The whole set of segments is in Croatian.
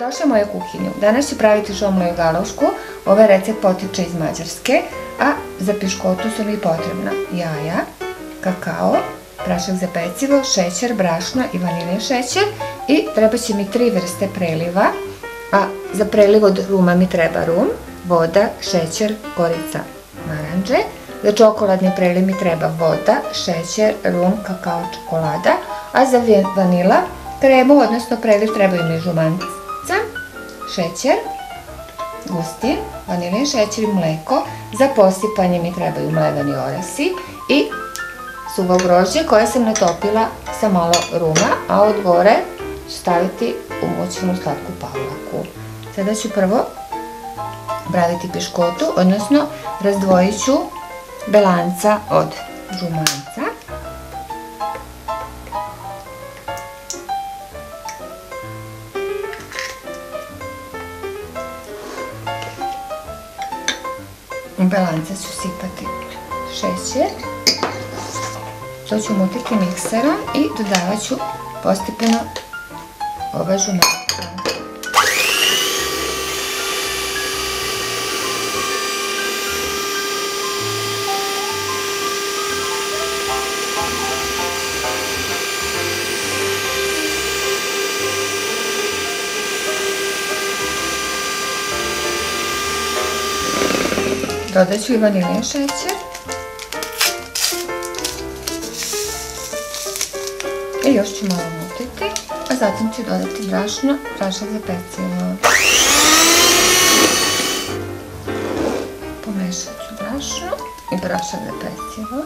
Dobrodošli u moju kuhinju. Danas ću praviti i galošku. Ovaj recept potiče iz Mađarske, a za piškotu su mi potrebna jaja, kakao, prašak za pecivo, šećer, brašno i vanilin šećer i treba će mi tri vrste preliva, a za preliv od ruma mi treba rum, voda, šećer, korica, naranđe. Za čokoladni preliv mi treba voda, šećer, rum, kakao, čokolada, a za vanila kremu, odnosno preliv trebaju mi žumanca, šećer, gustin, vanilin šećer i mleko. Za posipanje mi trebaju mledani orasi i suvo grožđe koje sam natopila sa malo ruma, a od gore ću staviti umućenu slatku pavlaku. Sada ću prvo praviti piškotu, odnosno razdvojit ću belanca od žumanca. U belance ću sipati šećer. To ću mutiti mikserom i dodavat ću postepeno ova žumanca. Dodat ću i vanilin šećer. I još ću malo mutiti, a zatim ću dodati brašno, prašak za pecivo. Pomešat ću brašno i prašak za pecivo.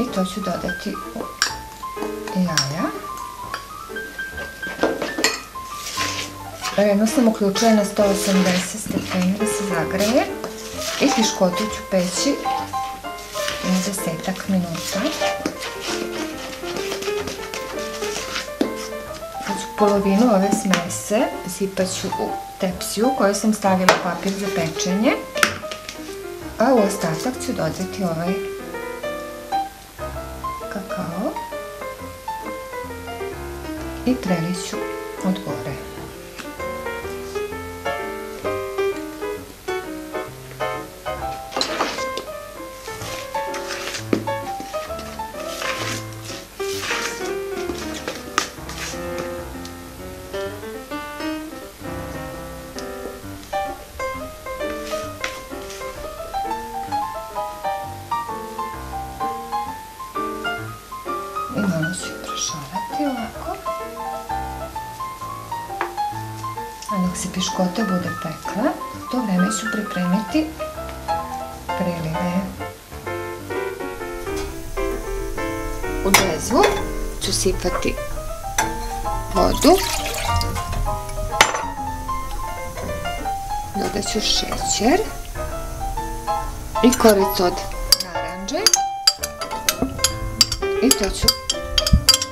I to ću dodati u jaja. Renu sam uključila na 180 stepeni da se zagreje i piškotu ću peći na desetak minuta. Polovinu ove smese sipat ću u tepsiju koju sam stavila papir za pečenje, a u ostatak ću dodati ovaj kakao i prelit ću od gore. Se piškota bude pekla, to vreme ću pripremiti prilive. U dezvu ću sipati vodu. Dodat ću šećer i koricu od naranđe. I to ću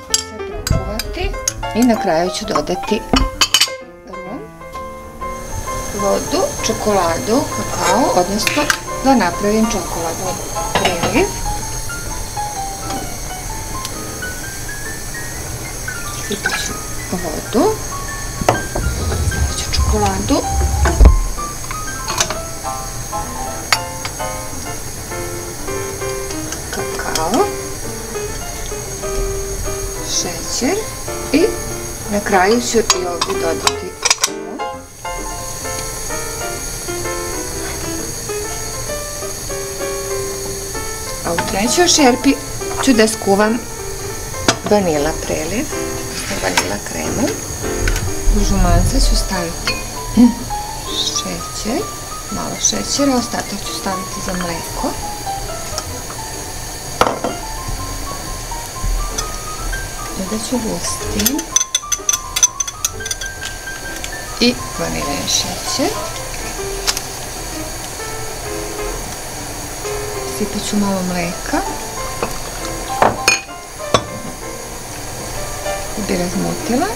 sve prekuvati i na kraju ću dodati vodu, čokoladu, kakao, odnosno da napravim čokoladni preliv. Sipat ću vodu, stavit ću čokoladu, kakao, šećer. I na kraju ću i ovdje dodati U trećoj šerpi ću da skuvam vanila preliv, vanila kremu. U žumanca ću staviti šećer, malo šećera, ostatak ću staviti za mleko. dodat ću gustin i vanilin šećer. Sipat ću malo mleka da bi razmutila.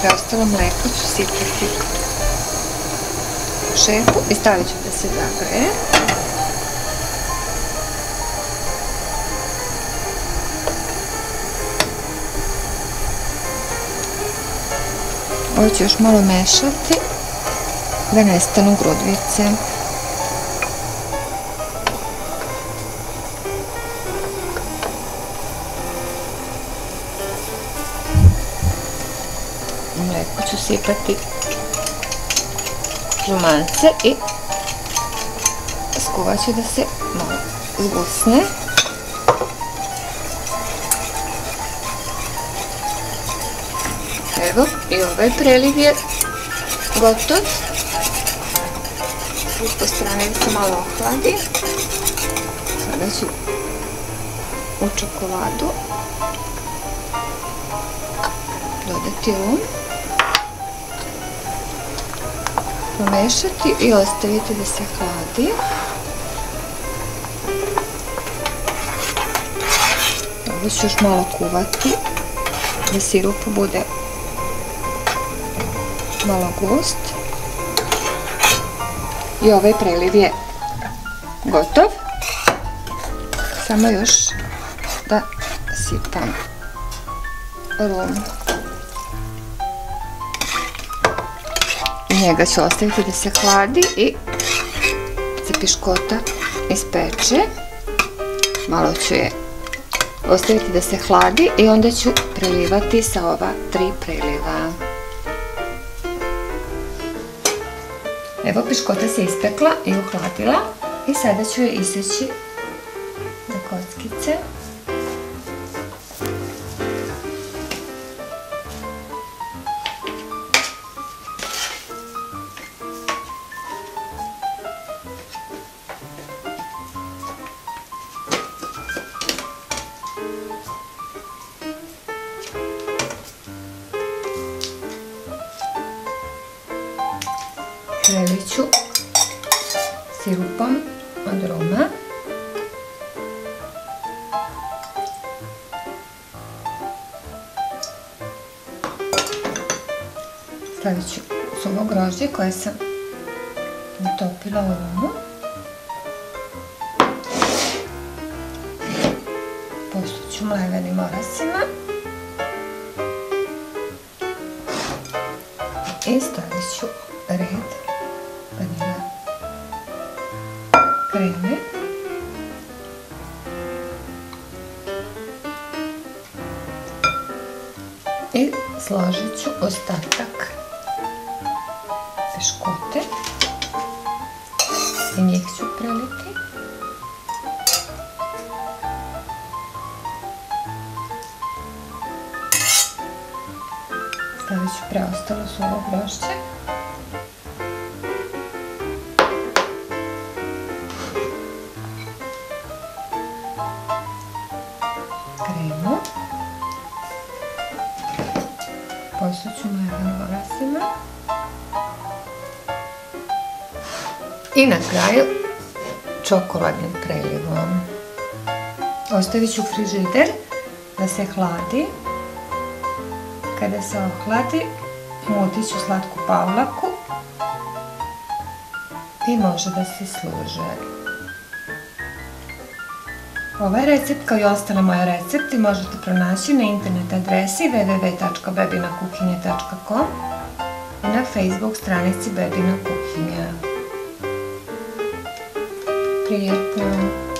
Preostalo mleko ću sipati šefu i stavit ću da se zagreje. Ovo ću još malo mešati da nestanu grudvice. Mleko ću sipati žumance i skuvat ću da se malo zgusne. Evo i ovaj preliv je gotov. I po strane se malo ohladi. Sada ću u čokoladu dodati rum. Pomešati i ostaviti da se hladi. Ovo ću još malo kuvati da sirup bude malo gust. I ovaj preliv je gotov. Samo još da sipam rum. Njega ću ostaviti da se hladi i se piškota ispeče. Malo ću je ostaviti da se hladi i onda ću prelivati sa ova tri preliva. Evo piškota se ispekla i uhladila i sada ću je iseći sirupom od ruma. Stavit ću suvo grožđe koje sam utopila u rumu. Posut ću mlevenim orasima. I stavit ću red vanila kreme. I složit ću ostatak piškote i njih ću preliti. Stavit ću preostalo suvo grošće. Kremu. Posut ću mlevenim orasima. I na kraju čokoladnim prelivom. Ostavit ću frižider da se hladi. Kada se ohladi, mutit ću slatku pavlaku i može da se služe. Ovaj recept kao i ostale moje recepti možete pronaći na internet adresi www.bebinakuhinja.com i na Facebook stranici Bebina kuhinja. Prijetno!